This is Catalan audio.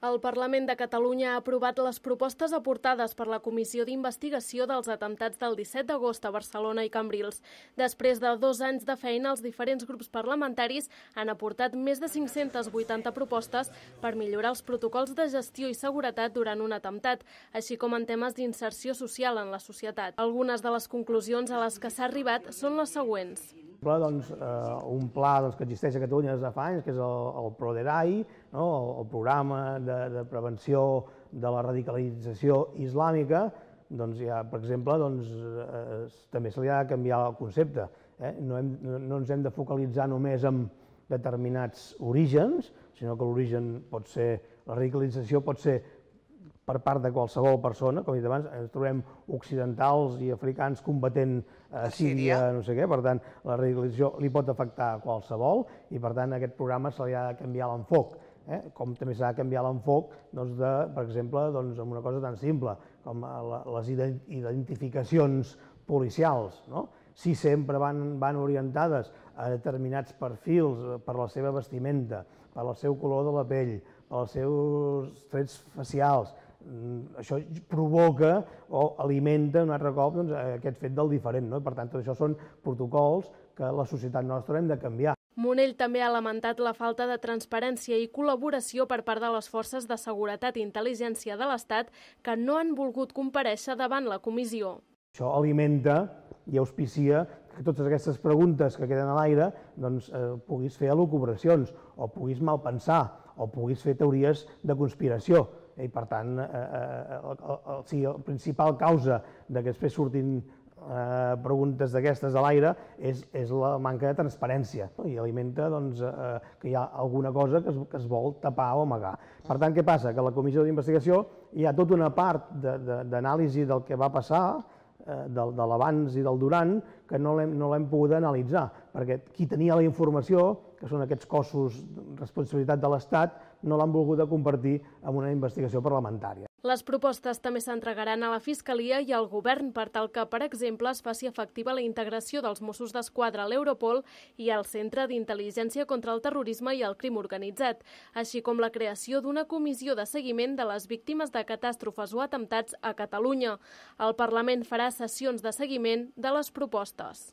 El Parlament de Catalunya ha aprovat les propostes aportades per la Comissió d'Investigació dels atemptats del 17 d'agost a Barcelona i Cambrils. Després de dos anys de feina, els diferents grups parlamentaris han aportat més de 580 propostes per millorar els protocols de gestió i seguretat durant un atemptat, així com en temes d'inserció social en la societat. Algunes de les conclusions a les que s'ha arribat són les següents doncs, eh, un pla doncs, que existeix a Catalunya des de fa anys, que és el, el PRODERAI, no? el, el programa de, de prevenció de la radicalització islàmica, doncs ja, per exemple, doncs, eh, també se li ha de canviar el concepte. Eh? No, hem, no, ens hem de focalitzar només en determinats orígens, sinó que l'origen pot ser, la radicalització pot ser per part de qualsevol persona, com he dit abans, ens trobem occidentals i africans combatent a Síria, no sé què, per tant, la radicalització li pot afectar a qualsevol i, per tant, aquest programa se li ha de canviar l'enfoc. Eh? com també s'ha de canviar l'enfoc doncs, de, per exemple, doncs, amb una cosa tan simple com la, les identificacions policials. No? Si sempre van, van orientades a determinats perfils per la seva vestimenta, per el seu color de la pell, pels seus trets facials, això provoca o alimenta un altre cop doncs, aquest fet del diferent. No? Per tant, tot això són protocols que la societat nostra hem de canviar. Monell també ha lamentat la falta de transparència i col·laboració per part de les forces de seguretat i intel·ligència de l'Estat que no han volgut compareixer davant la comissió. Això alimenta i auspicia que totes aquestes preguntes que queden a l'aire doncs, eh, puguis fer elucubracions o puguis malpensar o puguis fer teories de conspiració i per tant, eh, eh, el, el, sí, el principal causa de que després surtin eh, preguntes d'aquestes a l'aire és, és la manca de transparència no? i alimenta doncs, eh, que hi ha alguna cosa que es, que es vol tapar o amagar. Per tant, què passa? Que a la comissió d'investigació hi ha tota una part d'anàlisi de, de, del que va passar, eh, de, de l'abans i del durant, que no l'hem no pogut analitzar, perquè qui tenia la informació, que són aquests cossos responsabilitat de l'Estat, no l'han volgut compartir amb una investigació parlamentària. Les propostes també s'entregaran a la Fiscalia i al Govern per tal que, per exemple, es faci efectiva la integració dels Mossos d'Esquadra a l'Europol i al Centre d'Intel·ligència contra el Terrorisme i el Crim Organitzat, així com la creació d'una comissió de seguiment de les víctimes de catàstrofes o atemptats a Catalunya. El Parlament farà sessions de seguiment de les propostes.